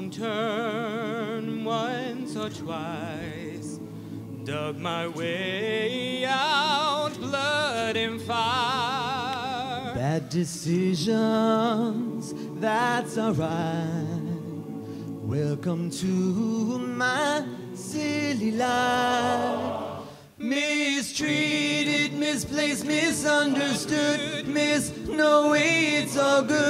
wrong turn once or twice. Dug my way out, blood and fire. Bad decisions, that's alright. Welcome to my silly life. Mistreated, misplaced, misunderstood, miss. No way, it's all good.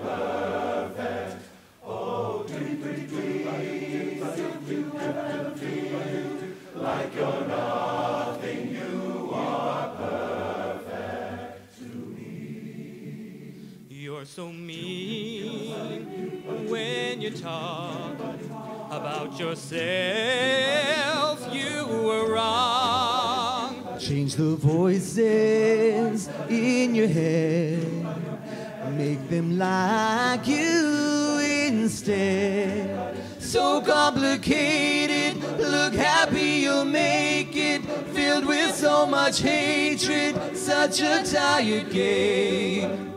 so mean when you talk about yourself. You were wrong. Change the voices in your head. Make them like you instead. So complicated, look happy you'll make it. Filled with so much hatred, such a tired game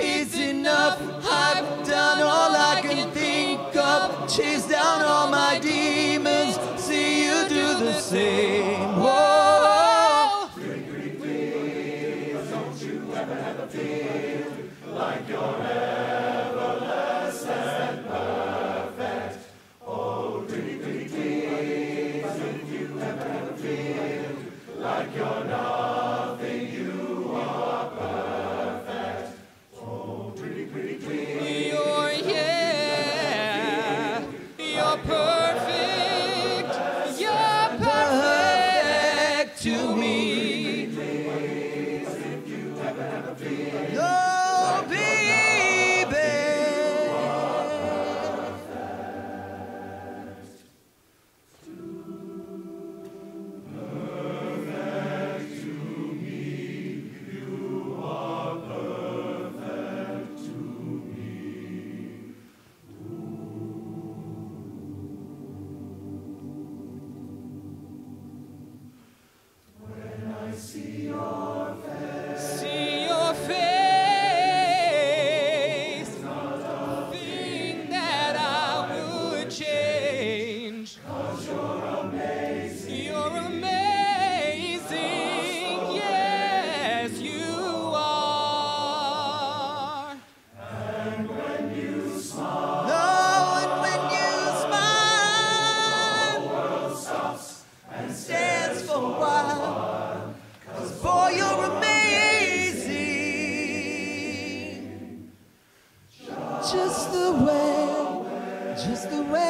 is enough. I've done all I can think of. Chase down all my demons. See you do the same. Whoa. Please, please, don't you ever have a feel like you're everlasting and perfect. Oh, pretty, pretty, please, don't you ever have a feel like you're. just the way, just the way.